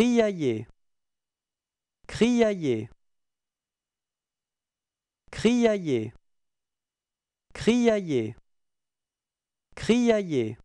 criailler, criailler, criailler, criailler, criailler.